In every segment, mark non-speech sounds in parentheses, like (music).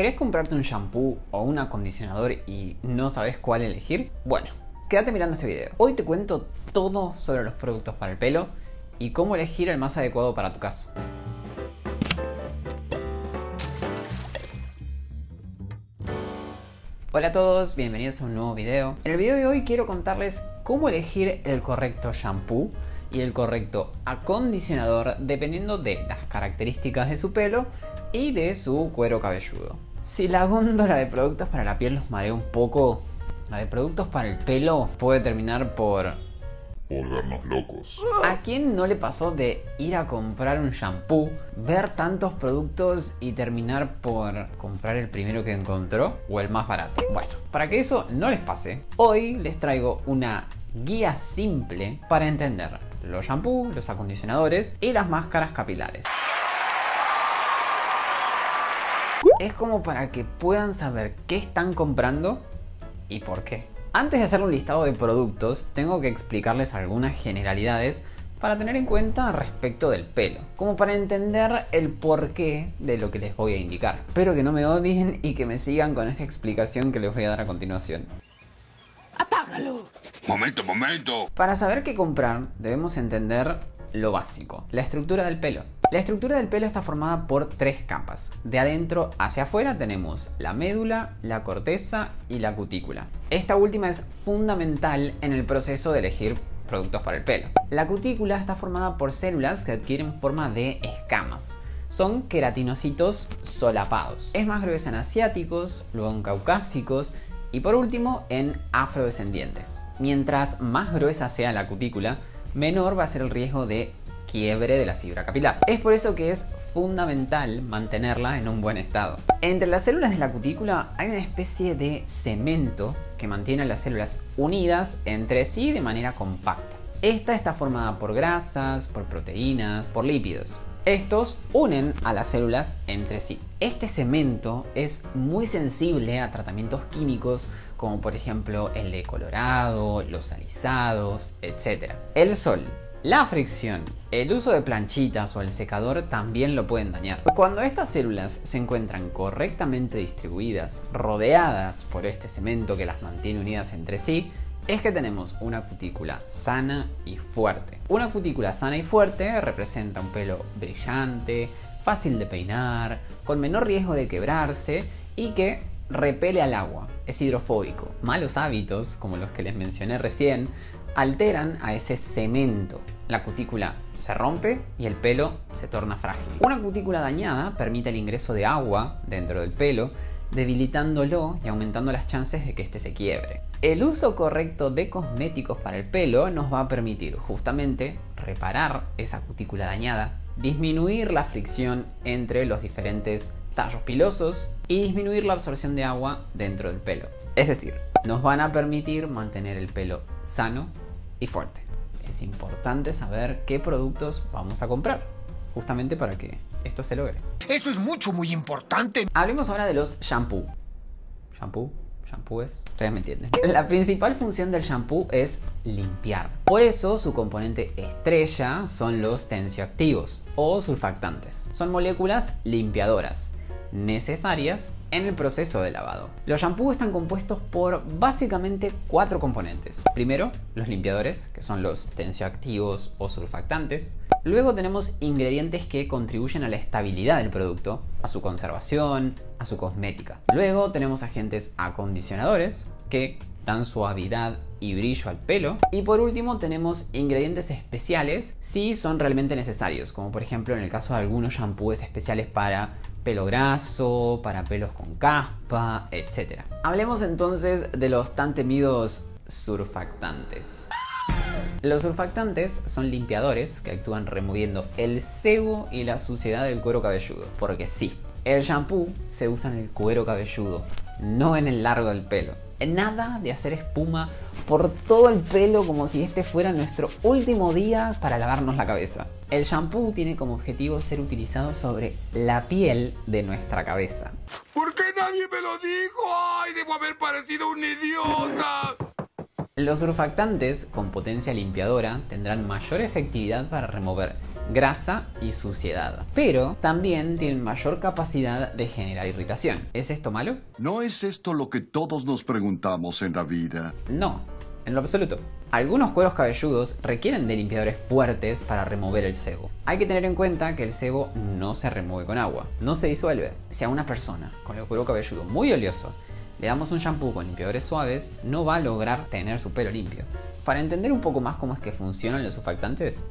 ¿Querés comprarte un shampoo o un acondicionador y no sabes cuál elegir? Bueno, quédate mirando este video. Hoy te cuento todo sobre los productos para el pelo y cómo elegir el más adecuado para tu caso. Hola a todos, bienvenidos a un nuevo video. En el video de hoy quiero contarles cómo elegir el correcto shampoo y el correcto acondicionador dependiendo de las características de su pelo y de su cuero cabelludo. Si la góndola de productos para la piel nos marea un poco, la de productos para el pelo puede terminar por volvernos locos. ¿A quién no le pasó de ir a comprar un shampoo, ver tantos productos y terminar por comprar el primero que encontró o el más barato? Bueno, para que eso no les pase, hoy les traigo una guía simple para entender los shampoos, los acondicionadores y las máscaras capilares. Es como para que puedan saber qué están comprando y por qué. Antes de hacer un listado de productos, tengo que explicarles algunas generalidades para tener en cuenta respecto del pelo, como para entender el porqué de lo que les voy a indicar. Espero que no me odien y que me sigan con esta explicación que les voy a dar a continuación. ¡Apágalo! Momento, momento. Para saber qué comprar, debemos entender lo básico, la estructura del pelo. La estructura del pelo está formada por tres capas. De adentro hacia afuera tenemos la médula, la corteza y la cutícula. Esta última es fundamental en el proceso de elegir productos para el pelo. La cutícula está formada por células que adquieren forma de escamas. Son queratinocitos solapados. Es más gruesa en asiáticos, luego en caucásicos y por último en afrodescendientes. Mientras más gruesa sea la cutícula, menor va a ser el riesgo de quiebre de la fibra capilar. Es por eso que es fundamental mantenerla en un buen estado. Entre las células de la cutícula hay una especie de cemento que mantiene las células unidas entre sí de manera compacta. Esta está formada por grasas, por proteínas, por lípidos. Estos unen a las células entre sí. Este cemento es muy sensible a tratamientos químicos como por ejemplo el de colorado, los alisados, etc. El sol la fricción, el uso de planchitas o el secador también lo pueden dañar. Cuando estas células se encuentran correctamente distribuidas, rodeadas por este cemento que las mantiene unidas entre sí, es que tenemos una cutícula sana y fuerte. Una cutícula sana y fuerte representa un pelo brillante, fácil de peinar, con menor riesgo de quebrarse y que repele al agua, es hidrofóbico. Malos hábitos, como los que les mencioné recién, alteran a ese cemento. La cutícula se rompe y el pelo se torna frágil. Una cutícula dañada permite el ingreso de agua dentro del pelo, debilitándolo y aumentando las chances de que éste se quiebre. El uso correcto de cosméticos para el pelo nos va a permitir justamente reparar esa cutícula dañada, disminuir la fricción entre los diferentes tallos pilosos y disminuir la absorción de agua dentro del pelo. Es decir, nos van a permitir mantener el pelo sano y fuerte. Es importante saber qué productos vamos a comprar, justamente para que esto se logre. Eso es mucho, muy importante. Hablemos ahora de los shampoo. Shampoo, shampoos, ustedes me entienden. (laughs) La principal función del shampoo es limpiar. Por eso su componente estrella son los tensioactivos o surfactantes. Son moléculas limpiadoras necesarias en el proceso de lavado. Los shampoos están compuestos por básicamente cuatro componentes. Primero, los limpiadores, que son los tensioactivos o surfactantes. Luego tenemos ingredientes que contribuyen a la estabilidad del producto, a su conservación, a su cosmética. Luego tenemos agentes acondicionadores que dan suavidad y brillo al pelo. Y por último tenemos ingredientes especiales si son realmente necesarios, como por ejemplo en el caso de algunos shampoos especiales para pelo graso, para pelos con caspa, etc. Hablemos entonces de los tan temidos surfactantes. Los surfactantes son limpiadores que actúan removiendo el sebo y la suciedad del cuero cabelludo. Porque sí, el shampoo se usa en el cuero cabelludo, no en el largo del pelo nada de hacer espuma por todo el pelo como si este fuera nuestro último día para lavarnos la cabeza. El shampoo tiene como objetivo ser utilizado sobre la piel de nuestra cabeza. ¿Por qué nadie me lo dijo? ¡Ay, debo haber parecido un idiota! Los surfactantes con potencia limpiadora tendrán mayor efectividad para remover grasa y suciedad, pero también tienen mayor capacidad de generar irritación. ¿Es esto malo? ¿No es esto lo que todos nos preguntamos en la vida? No, en lo absoluto. Algunos cueros cabelludos requieren de limpiadores fuertes para remover el sebo. Hay que tener en cuenta que el sebo no se remueve con agua, no se disuelve. Si a una persona con el cuero cabelludo muy oleoso le damos un shampoo con limpiadores suaves, no va a lograr tener su pelo limpio. Para entender un poco más cómo es que funcionan los surfactantes,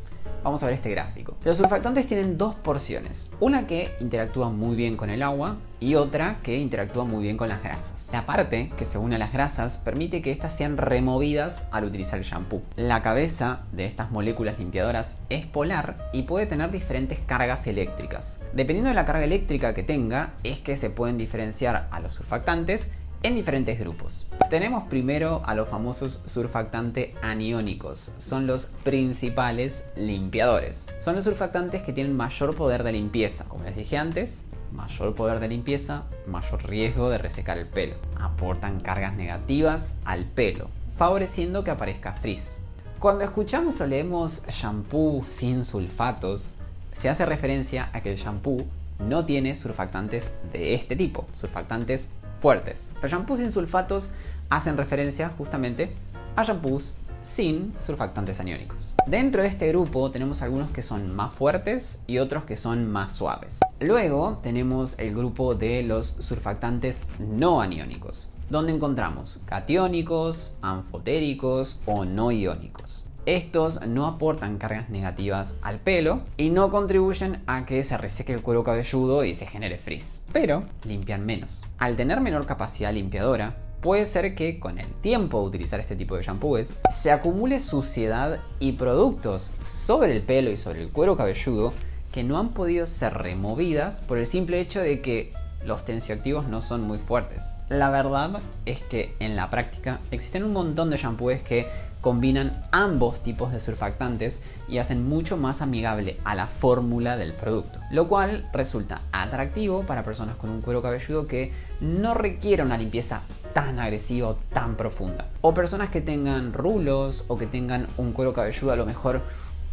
Vamos a ver este gráfico. Los surfactantes tienen dos porciones. Una que interactúa muy bien con el agua y otra que interactúa muy bien con las grasas. La parte que se une a las grasas permite que éstas sean removidas al utilizar el shampoo. La cabeza de estas moléculas limpiadoras es polar y puede tener diferentes cargas eléctricas. Dependiendo de la carga eléctrica que tenga, es que se pueden diferenciar a los surfactantes en diferentes grupos. Tenemos primero a los famosos surfactantes aniónicos. Son los principales limpiadores. Son los surfactantes que tienen mayor poder de limpieza. Como les dije antes, mayor poder de limpieza, mayor riesgo de resecar el pelo. Aportan cargas negativas al pelo, favoreciendo que aparezca frizz. Cuando escuchamos o leemos shampoo sin sulfatos, se hace referencia a que el shampoo no tiene surfactantes de este tipo, surfactantes fuertes. Los shampoos sin sulfatos hacen referencia justamente a shampoos sin surfactantes aniónicos. Dentro de este grupo tenemos algunos que son más fuertes y otros que son más suaves. Luego tenemos el grupo de los surfactantes no aniónicos, donde encontramos catiónicos, anfotéricos o no iónicos. Estos no aportan cargas negativas al pelo y no contribuyen a que se reseque el cuero cabelludo y se genere frizz, pero limpian menos. Al tener menor capacidad limpiadora, puede ser que con el tiempo de utilizar este tipo de shampoos se acumule suciedad y productos sobre el pelo y sobre el cuero cabelludo que no han podido ser removidas por el simple hecho de que los tensioactivos no son muy fuertes. La verdad es que en la práctica existen un montón de shampoos que combinan ambos tipos de surfactantes y hacen mucho más amigable a la fórmula del producto, lo cual resulta atractivo para personas con un cuero cabelludo que no requiere una limpieza tan agresiva o tan profunda, o personas que tengan rulos o que tengan un cuero cabelludo a lo mejor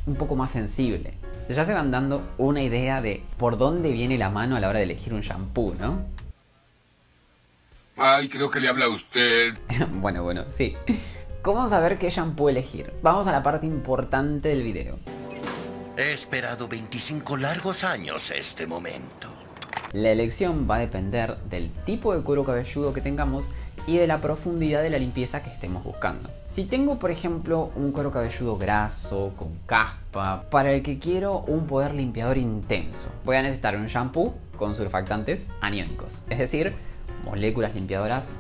un poco más sensible. Ya se van dando una idea de por dónde viene la mano a la hora de elegir un shampoo, ¿no? Ay, creo que le habla a usted. (laughs) bueno, bueno, sí. ¿Cómo saber qué shampoo elegir? Vamos a la parte importante del video. He esperado 25 largos años este momento. La elección va a depender del tipo de cuero cabelludo que tengamos y de la profundidad de la limpieza que estemos buscando. Si tengo, por ejemplo, un cuero cabelludo graso, con caspa, para el que quiero un poder limpiador intenso, voy a necesitar un shampoo con surfactantes aniónicos, es decir, moléculas limpiadoras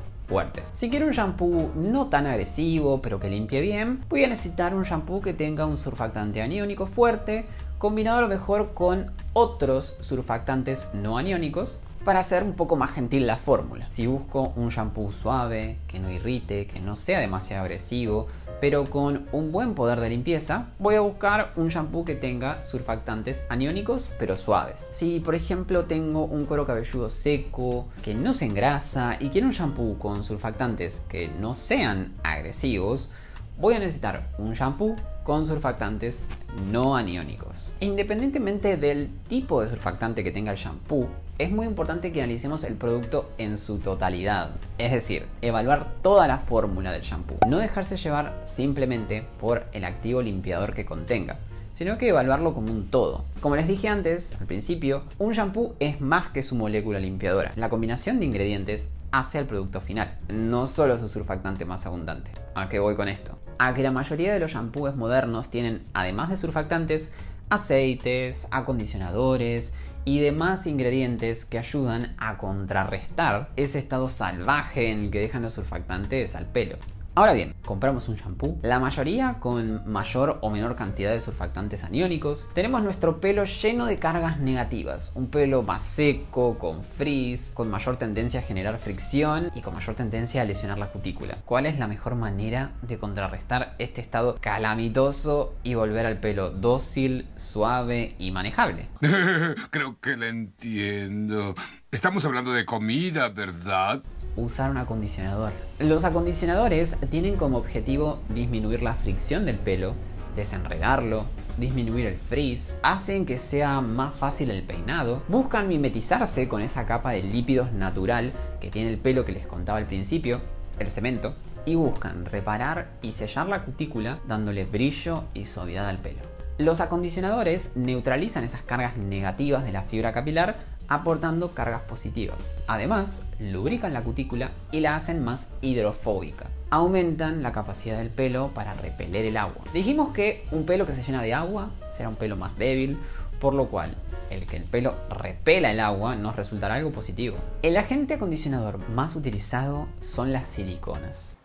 Si quiero un shampoo no tan agresivo, pero que limpie bien, voy a necesitar un shampoo que tenga un surfactante aniónico fuerte, combinado a lo mejor con otros surfactantes no aniónicos para hacer un poco más gentil la fórmula. Si busco un shampoo suave, que no irrite, que no sea demasiado agresivo, pero con un buen poder de limpieza, voy a buscar un shampoo que tenga surfactantes aniónicos pero suaves. Si por ejemplo tengo un cuero cabelludo seco, que no se engrasa y quiero un shampoo con surfactantes que no sean agresivos, voy a necesitar un shampoo con surfactantes no aniónicos. Independientemente del tipo de surfactante que tenga el shampoo, es muy importante que analicemos el producto en su totalidad. Es decir, evaluar toda la fórmula del shampoo. No dejarse llevar simplemente por el activo limpiador que contenga sino que evaluarlo como un todo. Como les dije antes, al principio, un shampoo es más que su molécula limpiadora. La combinación de ingredientes hace al producto final, no solo su surfactante más abundante. ¿A qué voy con esto? A que la mayoría de los shampoos modernos tienen, además de surfactantes, aceites, acondicionadores y demás ingredientes que ayudan a contrarrestar ese estado salvaje en el que dejan los surfactantes al pelo. Ahora bien, compramos un shampoo, la mayoría con mayor o menor cantidad de surfactantes aniónicos. Tenemos nuestro pelo lleno de cargas negativas, un pelo más seco, con frizz, con mayor tendencia a generar fricción y con mayor tendencia a lesionar la cutícula. ¿Cuál es la mejor manera de contrarrestar este estado calamitoso y volver al pelo dócil, suave y manejable? (laughs) creo que la entiendo. Estamos hablando de comida, ¿verdad? usar un acondicionador. Los acondicionadores tienen como objetivo disminuir la fricción del pelo desenredarlo, disminuir el frizz, hacen que sea más fácil el peinado, buscan mimetizarse con esa capa de lípidos natural que tiene el pelo que les contaba al principio, el cemento, y buscan reparar y sellar la cutícula dándole brillo y suavidad al pelo. Los acondicionadores neutralizan esas cargas negativas de la fibra capilar aportando cargas positivas. Además, lubrican la cutícula y la hacen más hidrofóbica. Aumentan la capacidad del pelo para repeler el agua. Dijimos que un pelo que se llena de agua será un pelo más débil, por lo cual el que el pelo repela el agua nos resultará algo positivo. El agente acondicionador más utilizado son las siliconas.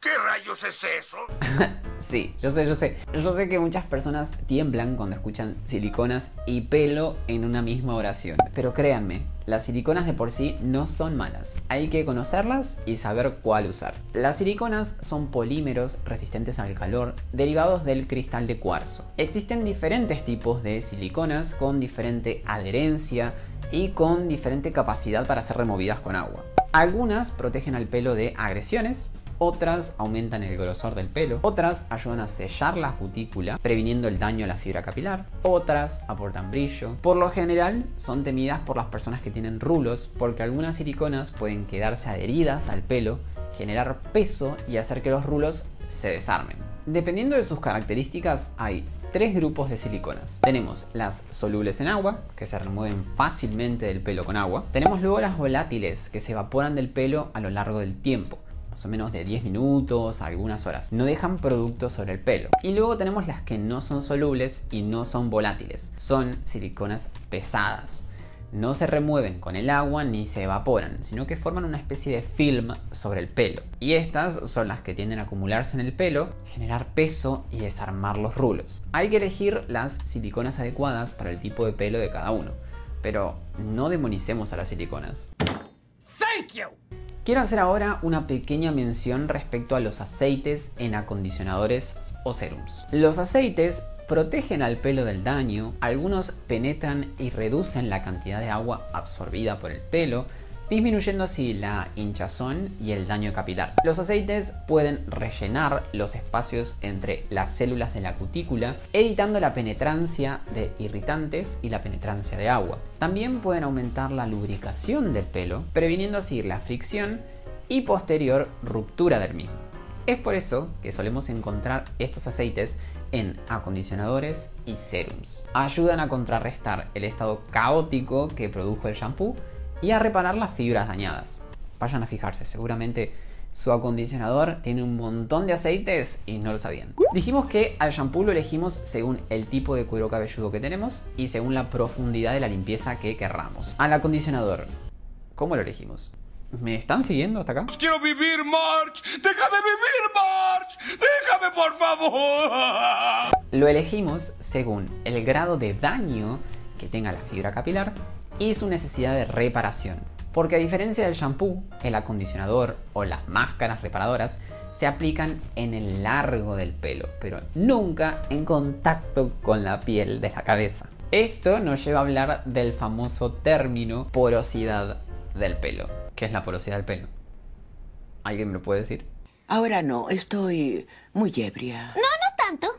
¿Qué rayos es eso? (laughs) sí, yo sé, yo sé. Yo sé que muchas personas tiemblan cuando escuchan siliconas y pelo en una misma oración. Pero créanme, las siliconas de por sí no son malas. Hay que conocerlas y saber cuál usar. Las siliconas son polímeros resistentes al calor derivados del cristal de cuarzo. Existen diferentes tipos de siliconas con diferente adherencia y con diferente capacidad para ser removidas con agua. Algunas protegen al pelo de agresiones, otras aumentan el grosor del pelo, otras ayudan a sellar la cutícula, previniendo el daño a la fibra capilar, otras aportan brillo. Por lo general son temidas por las personas que tienen rulos porque algunas siliconas pueden quedarse adheridas al pelo, generar peso y hacer que los rulos se desarmen. Dependiendo de sus características hay tres grupos de siliconas. Tenemos las solubles en agua, que se remueven fácilmente del pelo con agua. Tenemos luego las volátiles, que se evaporan del pelo a lo largo del tiempo más o menos de 10 minutos, algunas horas. No dejan productos sobre el pelo. Y luego tenemos las que no son solubles y no son volátiles. Son siliconas pesadas. No se remueven con el agua ni se evaporan, sino que forman una especie de film sobre el pelo. Y estas son las que tienden a acumularse en el pelo, generar peso y desarmar los rulos. Hay que elegir las siliconas adecuadas para el tipo de pelo de cada uno. Pero no demonicemos a las siliconas. Thank you. Quiero hacer ahora una pequeña mención respecto a los aceites en acondicionadores o serums. Los aceites protegen al pelo del daño, algunos penetran y reducen la cantidad de agua absorbida por el pelo, disminuyendo así la hinchazón y el daño capilar. Los aceites pueden rellenar los espacios entre las células de la cutícula, evitando la penetrancia de irritantes y la penetrancia de agua. También pueden aumentar la lubricación del pelo, previniendo así la fricción y posterior ruptura del mismo. Es por eso que solemos encontrar estos aceites en acondicionadores y serums. Ayudan a contrarrestar el estado caótico que produjo el shampoo y a reparar las fibras dañadas. Vayan a fijarse, seguramente su acondicionador tiene un montón de aceites y no lo sabían. Dijimos que al shampoo lo elegimos según el tipo de cuero cabelludo que tenemos y según la profundidad de la limpieza que querramos. Al acondicionador, ¿cómo lo elegimos? ¿Me están siguiendo hasta acá? ¡Quiero vivir, March! ¡Déjame vivir, March! ¡Déjame, por favor! Lo elegimos según el grado de daño que tenga la fibra capilar y su necesidad de reparación. Porque a diferencia del shampoo, el acondicionador o las máscaras reparadoras se aplican en el largo del pelo, pero nunca en contacto con la piel de la cabeza. Esto nos lleva a hablar del famoso término porosidad del pelo. ¿Qué es la porosidad del pelo? ¿Alguien me lo puede decir? Ahora no, estoy muy ebria. No, no tanto.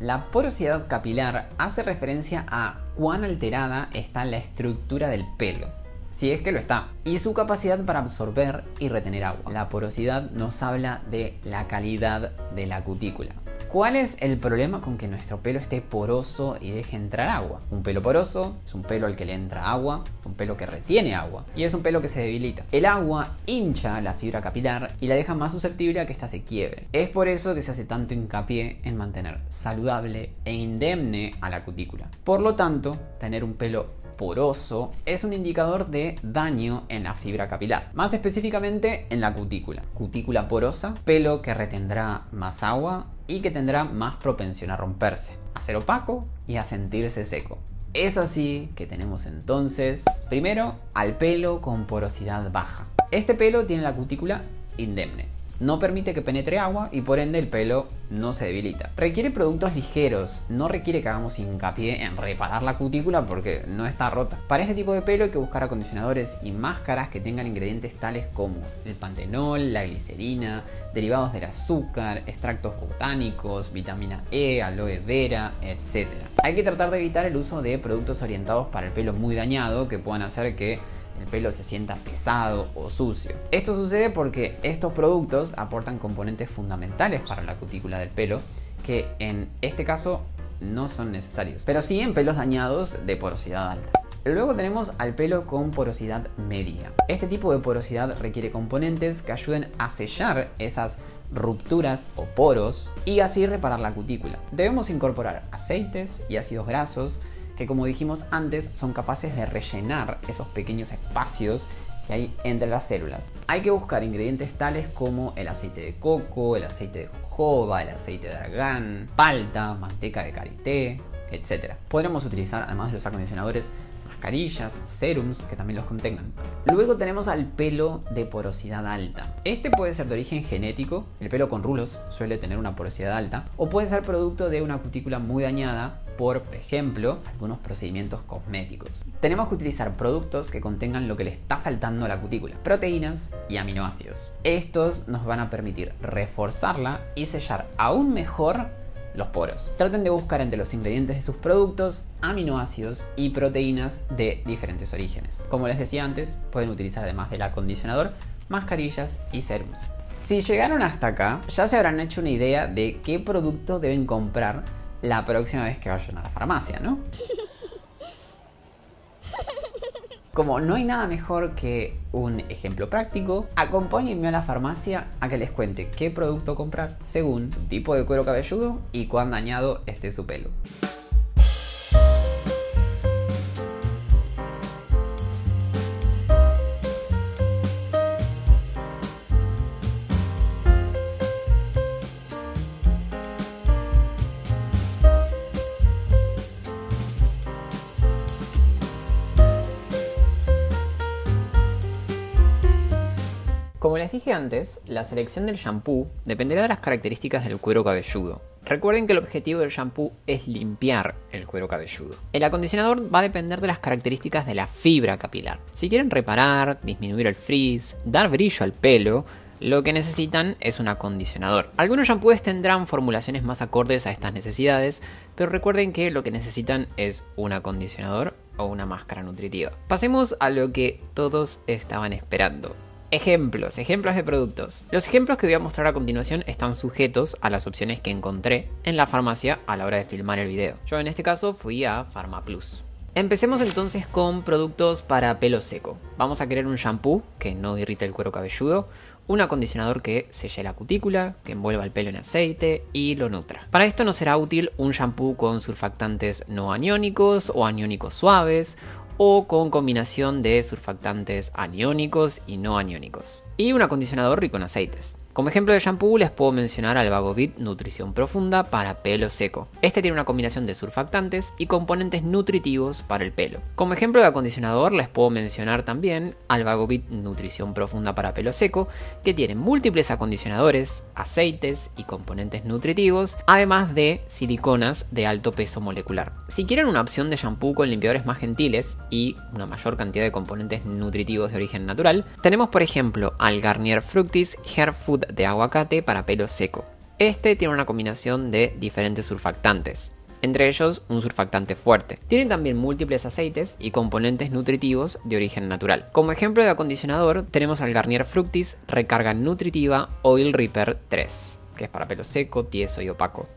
La porosidad capilar hace referencia a cuán alterada está la estructura del pelo, si es que lo está, y su capacidad para absorber y retener agua. La porosidad nos habla de la calidad de la cutícula. ¿Cuál es el problema con que nuestro pelo esté poroso y deje entrar agua? Un pelo poroso es un pelo al que le entra agua, un pelo que retiene agua y es un pelo que se debilita. El agua hincha la fibra capilar y la deja más susceptible a que ésta se quiebre. Es por eso que se hace tanto hincapié en mantener saludable e indemne a la cutícula. Por lo tanto, tener un pelo poroso es un indicador de daño en la fibra capilar, más específicamente en la cutícula. Cutícula porosa, pelo que retendrá más agua y que tendrá más propensión a romperse, a ser opaco y a sentirse seco. Es así que tenemos entonces, primero, al pelo con porosidad baja. Este pelo tiene la cutícula indemne. No permite que penetre agua y por ende el pelo no se debilita. Requiere productos ligeros, no requiere que hagamos hincapié en reparar la cutícula porque no está rota. Para este tipo de pelo hay que buscar acondicionadores y máscaras que tengan ingredientes tales como el pantenol, la glicerina, derivados del azúcar, extractos botánicos, vitamina E, aloe vera, etc. Hay que tratar de evitar el uso de productos orientados para el pelo muy dañado que puedan hacer que el pelo se sienta pesado o sucio. Esto sucede porque estos productos aportan componentes fundamentales para la cutícula del pelo que en este caso no son necesarios, pero sí en pelos dañados de porosidad alta. Luego tenemos al pelo con porosidad media. Este tipo de porosidad requiere componentes que ayuden a sellar esas rupturas o poros y así reparar la cutícula. Debemos incorporar aceites y ácidos grasos que como dijimos antes son capaces de rellenar esos pequeños espacios que hay entre las células. Hay que buscar ingredientes tales como el aceite de coco, el aceite de jojoba, el aceite de argán, palta, manteca de karité, etc. Podremos utilizar además de los acondicionadores mascarillas, serums que también los contengan. Luego tenemos al pelo de porosidad alta. Este puede ser de origen genético, el pelo con rulos suele tener una porosidad alta, o puede ser producto de una cutícula muy dañada por, por ejemplo, algunos procedimientos cosméticos. Tenemos que utilizar productos que contengan lo que le está faltando a la cutícula, proteínas y aminoácidos. Estos nos van a permitir reforzarla y sellar aún mejor los poros. Traten de buscar entre los ingredientes de sus productos aminoácidos y proteínas de diferentes orígenes. Como les decía antes, pueden utilizar además del acondicionador, mascarillas y serums. Si llegaron hasta acá, ya se habrán hecho una idea de qué producto deben comprar la próxima vez que vayan a la farmacia, ¿no? Como no hay nada mejor que un ejemplo práctico, acompáñenme a la farmacia a que les cuente qué producto comprar según su tipo de cuero cabelludo y cuán dañado esté su pelo. Antes, la selección del shampoo dependerá de las características del cuero cabelludo. Recuerden que el objetivo del shampoo es limpiar el cuero cabelludo. El acondicionador va a depender de las características de la fibra capilar. Si quieren reparar, disminuir el frizz, dar brillo al pelo, lo que necesitan es un acondicionador. Algunos shampoos tendrán formulaciones más acordes a estas necesidades, pero recuerden que lo que necesitan es un acondicionador o una máscara nutritiva. Pasemos a lo que todos estaban esperando, Ejemplos, ejemplos de productos. Los ejemplos que voy a mostrar a continuación están sujetos a las opciones que encontré en la farmacia a la hora de filmar el video. Yo en este caso fui a PharmaPlus. Empecemos entonces con productos para pelo seco. Vamos a querer un shampoo que no irrite el cuero cabelludo, un acondicionador que selle la cutícula, que envuelva el pelo en aceite y lo nutra. Para esto nos será útil un shampoo con surfactantes no aniónicos o aniónicos suaves, o con combinación de surfactantes aniónicos y no aniónicos. Y un acondicionador rico en aceites. Como ejemplo de shampoo les puedo mencionar al Vagobit Nutrición Profunda para pelo seco. Este tiene una combinación de surfactantes y componentes nutritivos para el pelo. Como ejemplo de acondicionador les puedo mencionar también al Vagobit Nutrición Profunda para pelo seco, que tiene múltiples acondicionadores, aceites y componentes nutritivos, además de siliconas de alto peso molecular. Si quieren una opción de shampoo con limpiadores más gentiles y una mayor cantidad de componentes nutritivos de origen natural, tenemos por ejemplo al Garnier Fructis Hair Food de aguacate para pelo seco. Este tiene una combinación de diferentes surfactantes, entre ellos un surfactante fuerte. Tienen también múltiples aceites y componentes nutritivos de origen natural. Como ejemplo de acondicionador tenemos al Garnier Fructis Recarga Nutritiva Oil Repair 3, que es para pelo seco, tieso y opaco.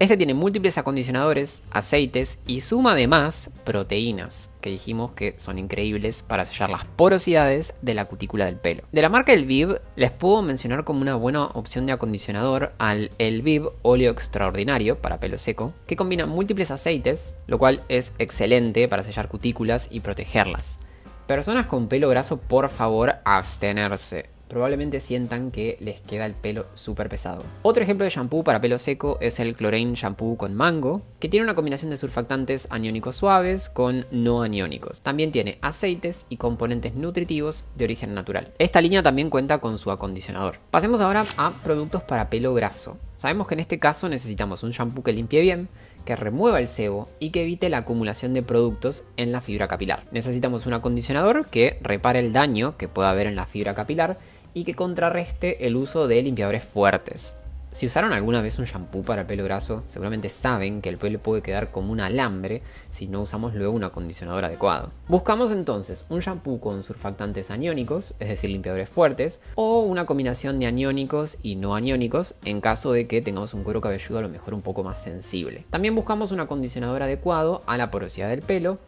Este tiene múltiples acondicionadores, aceites y suma además proteínas, que dijimos que son increíbles para sellar las porosidades de la cutícula del pelo. De la marca Elviv les puedo mencionar como una buena opción de acondicionador al Elviv óleo extraordinario para pelo seco, que combina múltiples aceites, lo cual es excelente para sellar cutículas y protegerlas. Personas con pelo graso, por favor, abstenerse probablemente sientan que les queda el pelo súper pesado. Otro ejemplo de shampoo para pelo seco es el Chlorane Shampoo con mango, que tiene una combinación de surfactantes aniónicos suaves con no aniónicos. También tiene aceites y componentes nutritivos de origen natural. Esta línea también cuenta con su acondicionador. Pasemos ahora a productos para pelo graso. Sabemos que en este caso necesitamos un shampoo que limpie bien, que remueva el sebo y que evite la acumulación de productos en la fibra capilar. Necesitamos un acondicionador que repare el daño que pueda haber en la fibra capilar y que contrarreste el uso de limpiadores fuertes. Si usaron alguna vez un shampoo para pelo graso, seguramente saben que el pelo puede quedar como un alambre si no usamos luego un acondicionador adecuado. Buscamos entonces un shampoo con surfactantes aniónicos, es decir, limpiadores fuertes, o una combinación de aniónicos y no aniónicos en caso de que tengamos un cuero cabelludo a lo mejor un poco más sensible. También buscamos un acondicionador adecuado a la porosidad del pelo,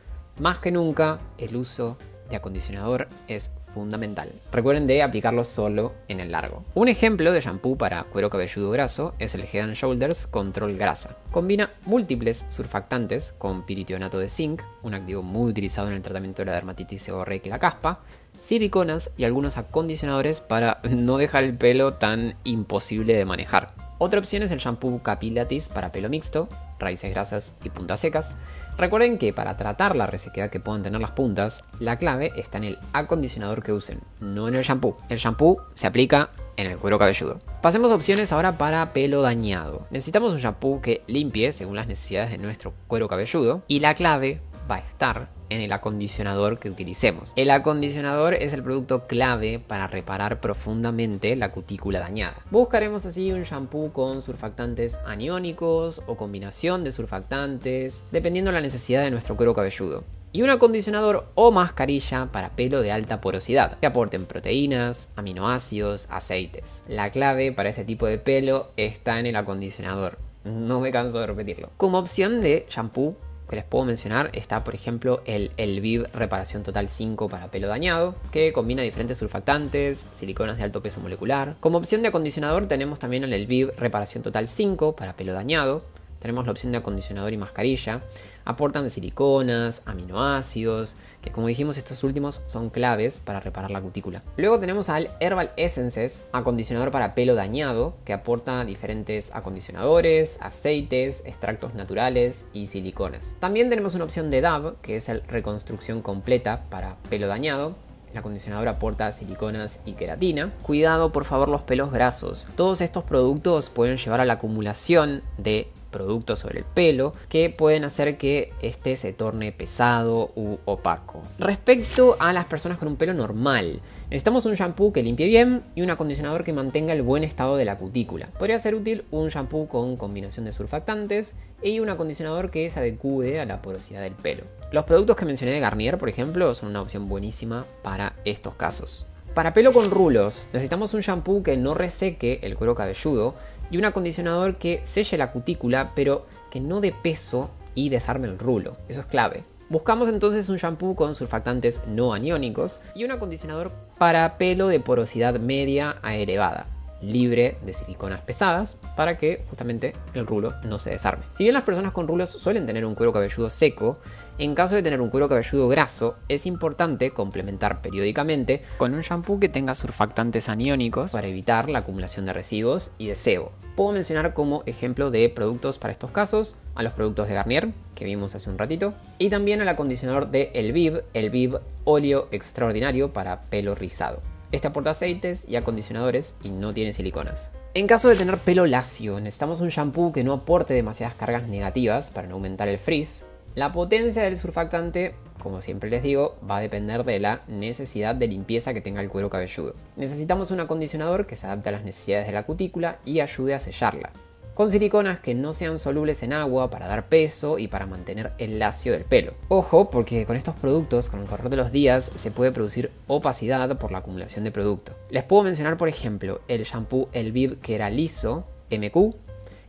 más que nunca el uso de acondicionador es fundamental. Recuerden de aplicarlo solo en el largo. Un ejemplo de shampoo para cuero cabelludo graso es el Head Shoulders Control Grasa. Combina múltiples surfactantes con piritionato de zinc, un activo muy utilizado en el tratamiento de la dermatitis seborreica y la caspa, siliconas y algunos acondicionadores para (laughs) no dejar el pelo tan imposible de manejar. Otra opción es el shampoo Capilatis para pelo mixto, raíces grasas y puntas secas. Recuerden que para tratar la resequedad que puedan tener las puntas, la clave está en el acondicionador que usen, no en el shampoo. El shampoo se aplica en el cuero cabelludo. Pasemos a opciones ahora para pelo dañado. Necesitamos un shampoo que limpie según las necesidades de nuestro cuero cabelludo y la clave va a estar en el acondicionador que utilicemos. El acondicionador es el producto clave para reparar profundamente la cutícula dañada. Buscaremos así un shampoo con surfactantes aniónicos o combinación de surfactantes, dependiendo de la necesidad de nuestro cuero cabelludo y un acondicionador o mascarilla para pelo de alta porosidad, que aporten proteínas, aminoácidos, aceites. La clave para este tipo de pelo está en el acondicionador. No me canso de repetirlo. Como opción de shampoo que les puedo mencionar está, por ejemplo, el Elviv Reparación Total 5 para pelo dañado, que combina diferentes surfactantes, siliconas de alto peso molecular. Como opción de acondicionador tenemos también el Elviv Reparación Total 5 para pelo dañado, tenemos la opción de acondicionador y mascarilla. Aportan siliconas, aminoácidos, que como dijimos estos últimos son claves para reparar la cutícula. Luego tenemos al Herbal Essences, acondicionador para pelo dañado, que aporta diferentes acondicionadores, aceites, extractos naturales y siliconas. También tenemos una opción de DAV, que es el reconstrucción completa para pelo dañado, el acondicionador aporta siliconas y queratina. Cuidado por favor los pelos grasos. Todos estos productos pueden llevar a la acumulación de productos sobre el pelo que pueden hacer que este se torne pesado u opaco. Respecto a las personas con un pelo normal, necesitamos un shampoo que limpie bien y un acondicionador que mantenga el buen estado de la cutícula. Podría ser útil un shampoo con combinación de surfactantes y un acondicionador que se adecue a la porosidad del pelo. Los productos que mencioné de Garnier, por ejemplo, son una opción buenísima para estos casos. Para pelo con rulos, necesitamos un shampoo que no reseque el cuero cabelludo y un acondicionador que selle la cutícula, pero que no dé peso y desarme el rulo. Eso es clave. Buscamos entonces un shampoo con surfactantes no aniónicos y un acondicionador para pelo de porosidad media a elevada libre de siliconas pesadas para que justamente el rulo no se desarme. Si bien las personas con rulos suelen tener un cuero cabelludo seco, en caso de tener un cuero cabelludo graso, es importante complementar periódicamente con un shampoo que tenga surfactantes aniónicos para evitar la acumulación de residuos y de sebo. Puedo mencionar como ejemplo de productos para estos casos a los productos de Garnier, que vimos hace un ratito, y también al acondicionador de Elviv, Elviv óleo extraordinario para pelo rizado. Este aporta aceites y acondicionadores y no tiene siliconas. En caso de tener pelo lacio, necesitamos un shampoo que no aporte demasiadas cargas negativas para no aumentar el frizz. La potencia del surfactante, como siempre les digo, va a depender de la necesidad de limpieza que tenga el cuero cabelludo. Necesitamos un acondicionador que se adapte a las necesidades de la cutícula y ayude a sellarla con siliconas que no sean solubles en agua para dar peso y para mantener el lacio del pelo. Ojo, porque con estos productos, con el correr de los días, se puede producir opacidad por la acumulación de producto. Les puedo mencionar, por ejemplo, el shampoo Elviv Keraliso MQ,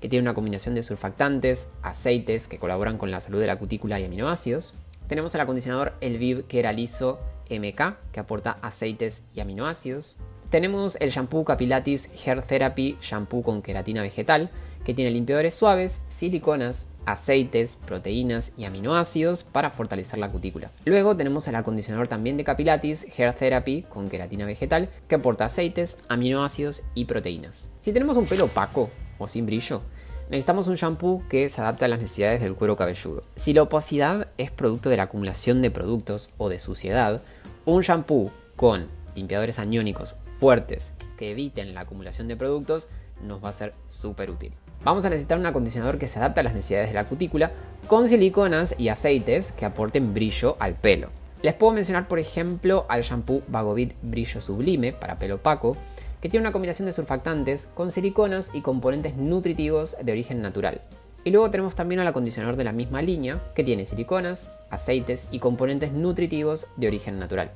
que tiene una combinación de surfactantes, aceites que colaboran con la salud de la cutícula y aminoácidos. Tenemos el acondicionador Elviv Keraliso MK, que aporta aceites y aminoácidos. Tenemos el shampoo Capilatis Hair Therapy Shampoo con queratina vegetal, que tiene limpiadores suaves, siliconas aceites, proteínas y aminoácidos para fortalecer la cutícula. Luego tenemos el acondicionador también de Capilatis Hair Therapy con queratina vegetal que aporta aceites, aminoácidos y proteínas. Si tenemos un pelo opaco o sin brillo, necesitamos un shampoo que se adapte a las necesidades del cuero cabelludo. Si la opacidad es producto de la acumulación de productos o de suciedad, un shampoo con limpiadores aniónicos fuertes que eviten la acumulación de productos nos va a ser súper útil. Vamos a necesitar un acondicionador que se adapte a las necesidades de la cutícula con siliconas y aceites que aporten brillo al pelo. Les puedo mencionar por ejemplo al shampoo Vagovit Brillo Sublime para pelo opaco, que tiene una combinación de surfactantes con siliconas y componentes nutritivos de origen natural. Y luego tenemos también al acondicionador de la misma línea, que tiene siliconas, aceites y componentes nutritivos de origen natural.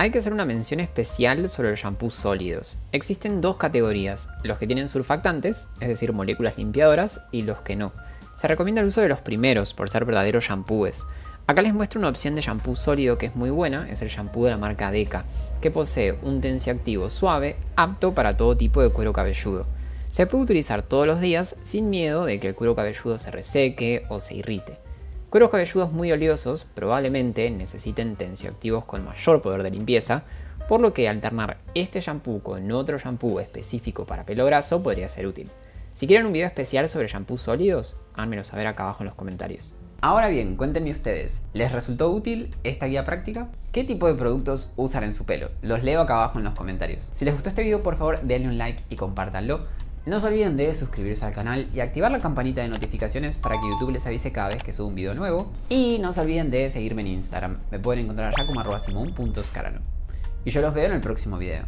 Hay que hacer una mención especial sobre los shampoos sólidos. Existen dos categorías, los que tienen surfactantes, es decir, moléculas limpiadoras, y los que no. Se recomienda el uso de los primeros por ser verdaderos shampoos. Acá les muestro una opción de shampoo sólido que es muy buena, es el shampoo de la marca Deca, que posee un tensioactivo suave, apto para todo tipo de cuero cabelludo. Se puede utilizar todos los días sin miedo de que el cuero cabelludo se reseque o se irrite. Cueros cabelludos muy oleosos probablemente necesiten tensioactivos con mayor poder de limpieza, por lo que alternar este shampoo con otro shampoo específico para pelo graso podría ser útil. Si quieren un video especial sobre shampoos sólidos, háganmelo saber acá abajo en los comentarios. Ahora bien, cuéntenme ustedes, ¿les resultó útil esta guía práctica? ¿Qué tipo de productos usan en su pelo? Los leo acá abajo en los comentarios. Si les gustó este video, por favor denle un like y compártanlo. No se olviden de suscribirse al canal y activar la campanita de notificaciones para que YouTube les avise cada vez que subo un video nuevo. Y no se olviden de seguirme en Instagram. Me pueden encontrar allá como arroba simon.scarano. Y yo los veo en el próximo video.